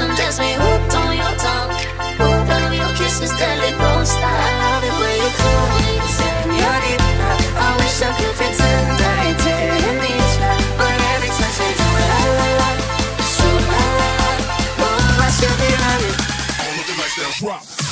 Sometimes we hooked on your tongue. Hooked on your kisses, darling, won't stop. I love it when you call me senorita I wish I could pretend I didn't But every time I do it, I love it. Oh, I should be running All of the lights down, drop.